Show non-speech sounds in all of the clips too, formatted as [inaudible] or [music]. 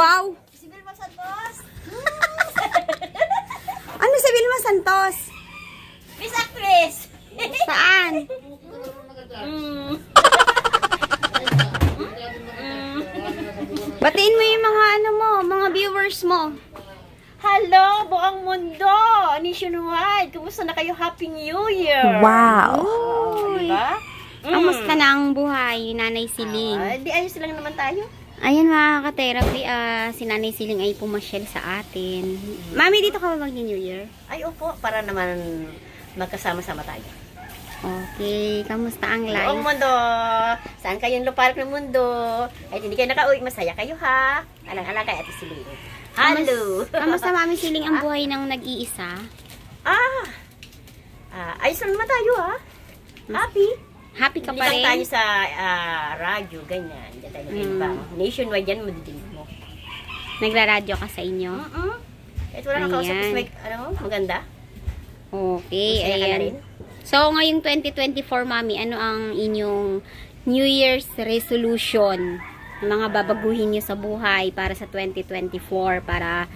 wow! Si Vilma Santos. [laughs] Ano si Vilma Santos? Miss Actress. Saan? Mm. [laughs] Batiin mo yung mga ano mo, mga viewers mo. Hello, buong mundo! Nationwide! Kumusta na kayo? Happy New Year! Wow! Oh, diba? Kamusta na ang buhay Nanay Siling? Ah, di ayos lang naman tayo. Ayan mga ka-therapy, ah, si Nanay Siling ay pumasyal sa atin. Mami, dito ka ba mag-New Year? Ay, opo, para naman magkasama-sama tayo. Okay, kamusta ang life? mundo! Saan kayong luparak ng mundo? Ay, hindi kayo nakauwi. Masaya kayo, ha? Alang-alang kay Ate Siling. Hello! Kamusta Mami Siling ang buhay ng nag-iisa? ah! ah! Ayos naman tayo, ha? Happy! Happy ka Hindi pa rin? tayo sa ah, radyo, ganyan. Hindi tayo nag-ibang. Nationwide yan, madidinig mo. Nagraradyo ka sa inyo? Mm-mm. Kahit wala kang kausap, mas may, ano, maganda. Okay, na ayan. rin. So, ngayong 2024, Mami, ano ang inyong New Year's resolution? Mga babaguhin niyo sa buhay para sa 2024 para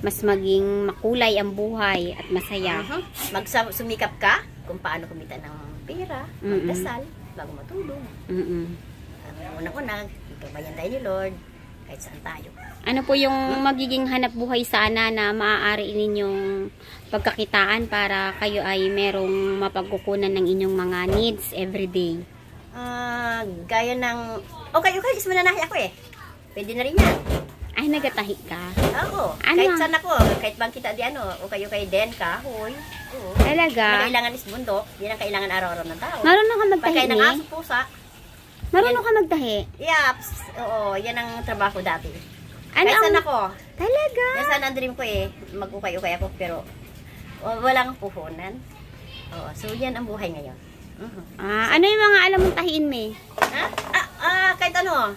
mas maging makulay ang buhay at masaya. Mhm. Magsa- sumikap ka kung paano kumita ng pera, Mm-mm. magdasal, bago matulog. Mm-mm. Ang unang-unang, ikabayan tayo ni Lord, kahit saan tayo. Ano po yung magiging hanap buhay sana na maaari ninyong pagkakitaan para kayo ay merong mapagkukunan ng inyong mga needs everyday? Ah, gaya ng, okay, okay, is mananahi ako eh. Pwede na rin yan. Ay, nagatahi ka. Oo, Ano? kahit saan ako, kahit bang kita di ano, okay, okay, den, kahoy. Oo. Ang Talaga? kailangan is bundok, yan ang kailangan araw-araw ng tao. Marunong ka magtahi Pagkain ng ni? aso, pusa, Marunong ka magtahi? yaps, oo, yan ang trabaho dati. Ano kahit saan ang... ako, Talaga? yan sana ang dream ko eh, mag-ukay-ukay ako, pero walang puhunan. Oo, so yan ang buhay ngayon. Mhm. Ah, ano yung mga alam mong tahiin, me? Ha? Ah, ah, kahit ano,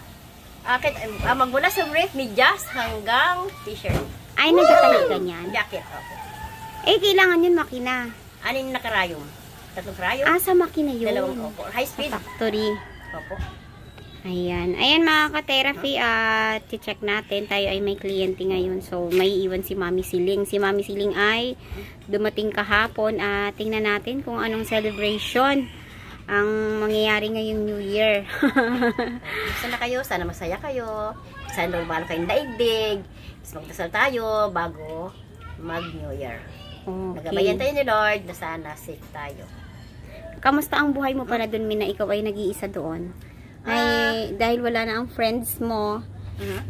kahit, ah, magmula sa brief, medyas hanggang t-shirt, Ay, nagtatahi ka niyan. jacket, okay. Eh, kailangan yun makina. Anin na karayom? Tatlong karayom? Ah, sa makina yun. Dalawang opo. High Sa speed? factory. Opo. Ayan. Ayan mga ka-therapy at check natin. Tayo ay may kliyente ngayon. So, may iwan si Mami Siling. Si Mami Siling ay dumating kahapon at tingnan natin kung anong celebration ang mangyayari ngayong New Year. [laughs] Sana kayo, sana masaya kayo. Sana normal kayong daigdig. Tapos magdasal tayo bago mag-New Year. Nagabayan okay. tayo ni Lord na sana safe tayo. Kamusta ang buhay mo para doon, Mina? Ikaw ay nag-iisa doon. Ay, dahil wala na ang friends mo,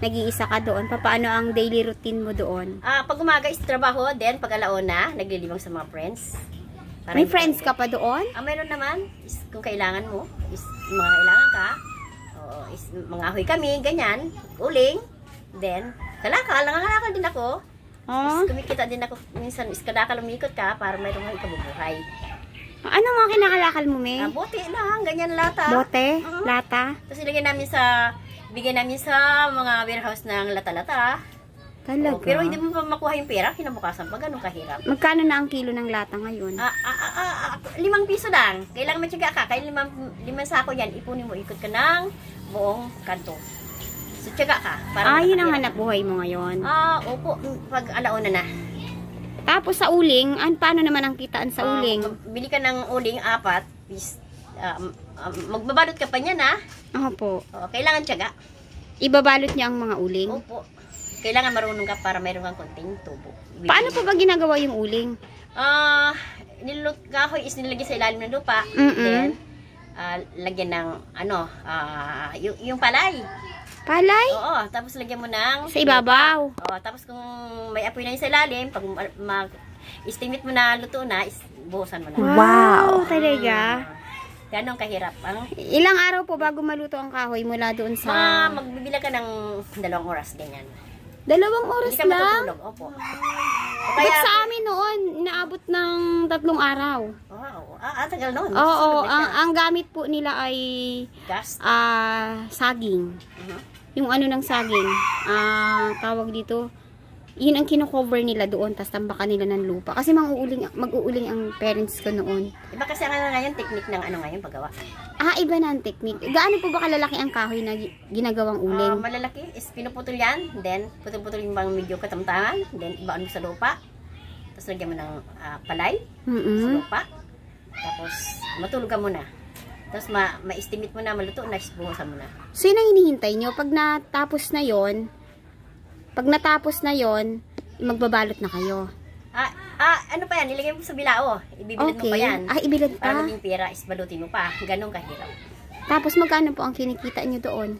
nag-iisa ka doon. Paano ang daily routine mo doon? Ah, pag umaga is trabaho, then pag alauna, naglilibang sa mga friends. Para May friends ka pa doon? Ah, meron naman. Is, kung kailangan mo, is mga kailangan ka. Oo, is mga ahoy kami, ganyan. Uling. Then, kalakal, nangangalakal din ako. Oh, Is, kumikita din ako. Minsan, is kadakal umikot ka para mayroong mga ikabubuhay. ano mga kinakalakal mo, me? Ah, bote lang, ganyan lata. Bote? Oo. Lata? Tapos ilagay namin sa, bigay namin sa mga warehouse ng lata-lata. Talaga? Oo, pero hindi mo pa makuha yung pera, kinabukasan pa, ganun kahirap. Magkano na ang kilo ng lata ngayon? Ah, ah, ah, ah, ah, limang piso lang. Kailangan matyaga ka. Kaya limang, limang sako yan, ipunin mo, ikot ka ng buong kanto. So, tyaga ka. ah, yun ang hanap buhay mo ngayon. Ah, opo. Pag alauna na. Tapos sa uling, an, paano naman ang kitaan sa Ah, uling? mag- bili ka ng uling, apat. Is, ah, ah, magbabalot ka pa niya na. Opo. Oh, kailangan tyaga. Ibabalot niya ang mga uling? Opo. Kailangan marunong ka para mayroon kang konting tubo. Paano po ba ginagawa yung uling? Ah, nilut kahoy is nilagay sa ilalim ng lupa. Mm-mm. Then, ah, lagyan ng, ano, ah, yung, yung palay. Palay? Oo, tapos lagyan mo ng... Sa ibabaw? Oo, tapos kung may apoy na yung sa ilalim, pag mag, estimate mo na luto na, is, buhusan mo na. Wow! Talaga? Ganon kahirap. Ang, Ilang araw po bago maluto ang kahoy mula doon mga sa... magbibila ka ng dalawang oras, ganyan. Dalawang oras Hindi ka lang? matutulog, opo. [gasps] O Ba't sa amin noon, inaabot ng tatlong araw? wow, ah, ah, tagal noon. Oo, ang, ka. ang gamit po nila ay Gas. ah saging. Mhm. Yung ano ng saging, ah tawag dito, yun ang kino-cover nila doon, tapos tambakan nila ng lupa. Kasi mag-uuling, mag-uuling ang parents ko noon. Iba kasi ang ano ngayon, technique ng ano ngayon paggawa. Ah, iba na ang technique. Gaano po ba kalalaki ang kahoy na gi- ginagawang Ah, uling? malalaki is pinuputol yan, then putol-putol yung bang medyo katamtaman, then ibaan mo sa lupa. Tapos lagyan mo ng ah, palay sa Mm-mm. lupa. Tapos matulog ka muna. Tapos ma ma-estimate mo na maluto na, buhusan mo na. So, yun ang hinihintay nyo. Pag natapos na yon pag natapos na yon magbabalot na kayo. Ah, ah, ano pa yan? Ilagay mo sa bilao. Ibibilad mo Okay. pa yan. Ah, ibilad Para pa. maging pera is balutin mo pa. Ganun kahirap. Tapos, magkano po ang kinikita nyo doon?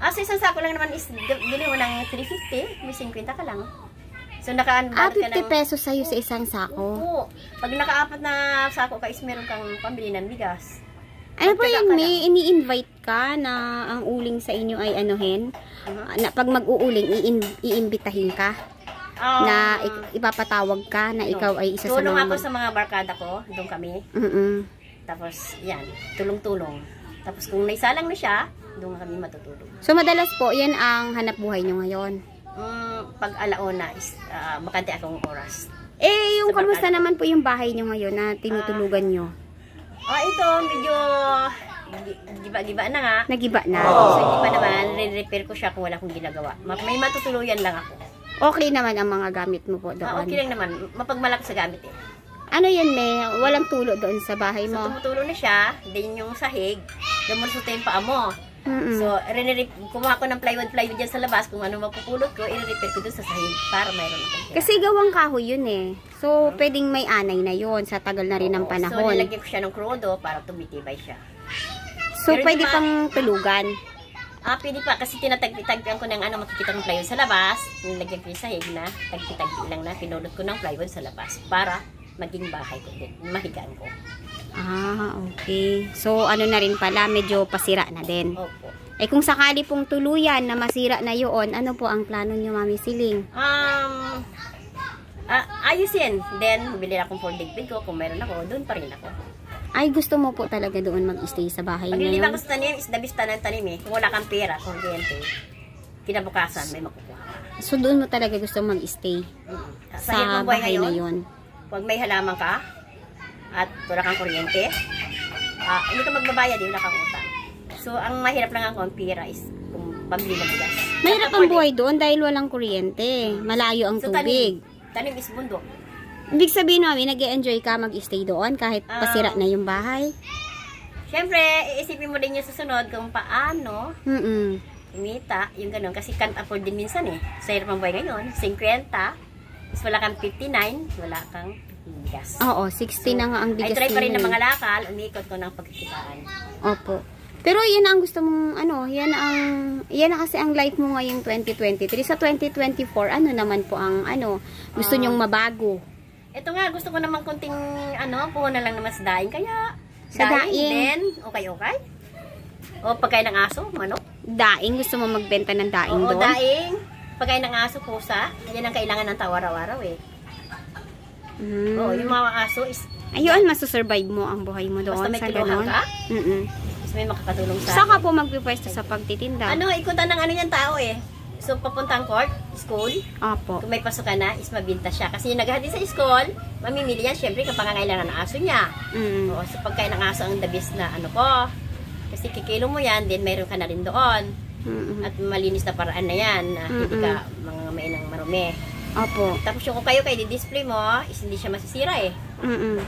Ah, sa isang sako lang naman is bili mo ng 350. May 50 ka lang. So, naka Ah, balot ka 50 ng- pesos sa'yo sa isang sako. Oo. Pag nakaapat na sako ka is meron kang pambili ng bigas. Ano Magtyaga yan, may ini-invite ka na ang uling sa inyo ay anuhin? Mhm. Na pag mag-uuling, iimbitahin ka? Um, na ipapatawag ka na ikaw ay isa sa Tulong mga... ako mag- sa mga barkada ko. Doon kami. Mm-mm. Tapos, yan. Tulong-tulong. Tapos, kung naisalang na siya, doon kami matutulog. So, madalas po, yan ang hanap buhay nyo ngayon. Mm, pag alaona is uh, bakante akong oras. Eh, yung Sa kamusta naman po yung bahay nyo ngayon na tinutulugan nyo? Ah, ito, medyo gi- giba-giba na nga. Nagiba na. So, hindi pa naman, re-repair ko siya kung wala akong ginagawa. Ma- May matutuluyan lang ako. Okay naman ang mga gamit mo po Ah, okay doon. lang naman. Mapagmalaki sa gamit eh. Ano yan, May? Walang tulo doon sa bahay So, mo? tumutulo na siya. Then, yung sahig, lumusot yung paa mo. Mm-mm. So, kumuha ko ng plywood-plywood dyan sa labas. Kung ano mapupulot ko, i-repair ko dun sa sahig para mayroon akong pera. Kasi gawang kahoy yun eh. So, pwedeng may anay na yon sa tagal na rin ng Oo. So, panahon. nilagyan ko siya ng krudo para tumitibay siya. So, Pero pwede di ba- pang tulugan. Ah, pwede pa. Kasi tinatagpi-tagpian ko ng ano, makikita ng plywood sa labas. Nilagyan ko yung sahig na, tagpi-tagpi lang na, pinulot ko ng plywood sa labas para maging bahay ko din. Mahigaan ko. Ah, okay. So, ano na rin pala, medyo pasira na din. Opo. Eh, kung sakali pong tuluyan na masira na yun, ano po ang plano nyo, Mami Siling? Um, ah, ayusin. Then, bili akong folding bed ko. Kung meron ako, doon pa rin ako. Ay, gusto mo po talaga doon mag-stay sa bahay Pag nilibang yun? ko sa tanim, is the best tanan tanim eh. Kung wala kang pera, kuryente, kinabukasan, may makukuha ka. So, doon mo talaga gusto mag-stay Mm. sa hirap ng buhay bahay na yun? Pag may halaman ka, at wala kang kuryente, ah, hindi ka magbabayad, eh, wala kang utang. So, ang mahirap lang ang pera is kung pambili ng bigas. Mahirap ang buhay doon dahil walang kuryente. Malayo ang So, tubig. tanim, tanim is bundok. Ibig sabihin, Mami, nag enjoy ka mag-stay doon kahit Ah. pasira na yung bahay? Siyempre, iisipin mo din yung susunod kung paano Mm-mm. kumita, yung ganun. Kasi can't afford din minsan eh. Sa hirap ng buhay ngayon, 50, is wala kang 59, wala kang bigas. Oo, 60 na nga ang Ay, bigas try pa rin ng mga lakal, umiikot ko ng pagkikitaan. Opo. Pero yan ang gusto mong, ano, yan ang, yan na kasi ang life mo ngayong 2023. Sa 2024, ano naman po ang, ano, gusto Ah. nyong mabago? Ito nga, gusto ko naman kunting, ano, puhunan lang naman sa daing. Kaya, Sa daing? Then, okay, okay. O, pagkain ng aso, manok. Daing, gusto mo magbenta ng daing Oo, doon? daing. Pagkain ng aso, pusa. Yan ang kailangan ng tao araw-araw eh. Mm. Oo, yung mga aso is, Ayun, masusurvive mo ang buhay mo doon. basta may ganon. ka, Mm-mm. is may makakatulong sa Saka po magpipwesto sa pagtitinda. Ano, ikutan ng ano yan tao eh. So, papuntang court, school, Opo. kung may pasok ka na, is mabinta siya. Kasi yung naghahati sa school, mamimili yan, syempre, kapag pangangailangan ng aso niya. Mm. Oo, sa pagkain ng aso ang the best na ano ko. Kasi kikilo mo yan, then mayroon ka na rin doon. Mm-mm. At malinis na paraan na yan, na hindi Mm-mm. ka mga ng marumi. Opo. Tapos yung kung kayo kayo di-display mo, is hindi siya masisira eh. Mm-mm.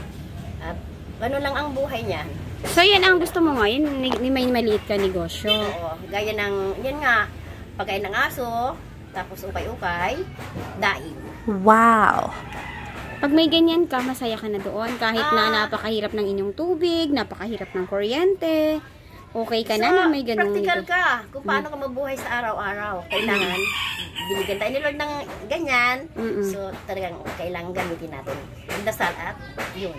At ano lang ang buhay niya. So, yan ang gusto mo ngayon, ni, may maliit ka negosyo. Oo, gaya ng, yan nga, pagkain ng aso, tapos ukay-ukay, daing. Wow. Pag may ganyan ka, masaya ka na doon. Kahit na Ah. napakahirap ng inyong tubig, napakahirap ng kuryente, okay ka na na may ganung practical ka kung paano ka mabuhay sa araw-araw. Kailangan, binigyan tayo ni Lord ng ganyan. Mm-mm. So, talagang kailangan gamitin natin. Ang dasal at yun.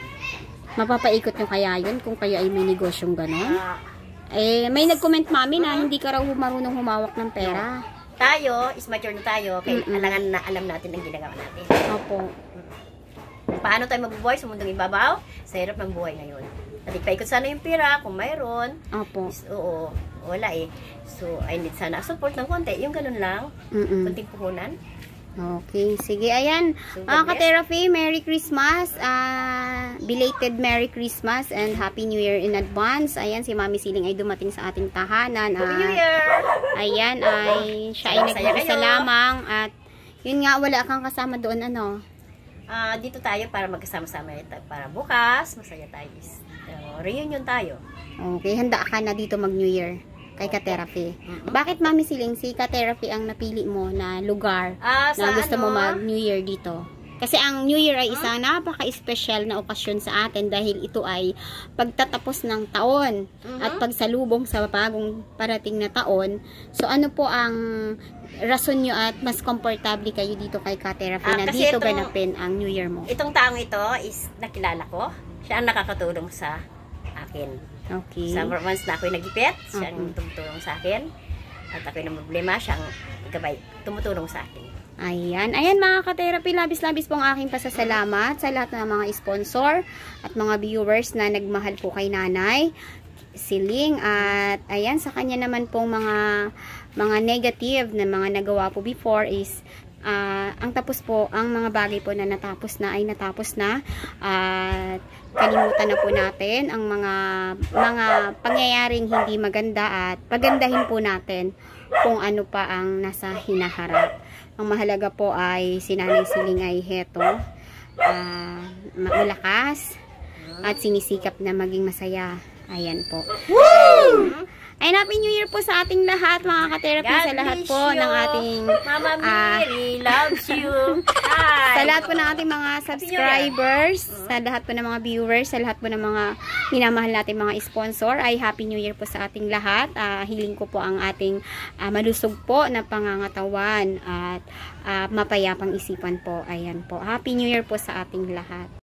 Mapapaikot nyo kaya yun kung kayo ay may negosyong gano'n? Ah, Eh, may nag-comment mami na hindi ka raw marunong humawak ng pera. tayo, is mature na tayo, kaya Mm-mm. alangan na alam natin ang ginagawa natin. Opo. Paano tayo mabubuhay sa mundong ibabaw? Sa hirap ng buhay ngayon. At ipaikot sana yung pera, kung mayroon. Opo. Is, oo, wala eh. So, I need sana support ng konti. Yung ganun lang, Mm-mm. kunting puhunan. Okay, sige. Ayan, So, mga bless. ka-therapy, Merry Christmas. ah belated Merry Christmas and Happy New Year in advance. Ayan, si Mami Siling ay dumating sa ating tahanan. Happy New at Year! Ayan, ay siya ay lamang. At yun nga, wala kang kasama doon, ano? Ah, dito tayo para magkasama-sama. Para bukas, masaya tayo. So, reunion tayo. Okay, handa ka na dito mag-New Year kay ka-therapy. Mhm. Bakit, Mami Siling, si ka-therapy ang napili mo na lugar Ah, na gusto ano, mo mag-New Year dito? Kasi ang New Year ay isang napaka-espesyal na okasyon sa atin dahil ito ay pagtatapos ng taon Mhm. at pagsalubong sa bagong parating na taon. So ano po ang rason nyo at mas komportable kayo dito kay ka-therapy Ah, na kasi dito itong- ganapin ang New Year mo? Itong taong ito is nakilala ko. Siya ang nakakatulong sa akin. Okay. Sa once na ako'y nagipit, siya ang Mhm. tumutulong sa akin. At ako'y na problema, siya ang gabay, tumutulong sa akin. Ayan. Ayan mga ka-therapy, labis-labis po ang aking pasasalamat sa lahat ng mga sponsor at mga viewers na nagmahal po kay nanay. Siling at ayan sa kanya naman pong mga mga negative na mga nagawa po before is ah, ang tapos po ang mga bagay po na natapos na ay natapos na at kalimutan na po natin ang mga mga pangyayaring hindi maganda at pagandahin po natin kung ano pa ang nasa hinaharap. Ang mahalaga po ay si Nanay Siling ay heto, ma- malakas, at sinisikap na maging masaya. Ayan po. Ayun, Happy New Year po sa ating lahat, mga ka-therapy, sa lahat po you. ng ating Mama Ah. Mary loves you. Hi! sa lahat po ng ating mga subscribers, sa lahat po ng mga viewers, sa lahat po ng mga minamahal natin mga sponsor, ay Happy New Year po sa ating lahat. Ah, hiling ko po ang ating ah, malusog po na pangangatawan at ah, mapayapang isipan po. Ayan po. Happy New Year po sa ating lahat.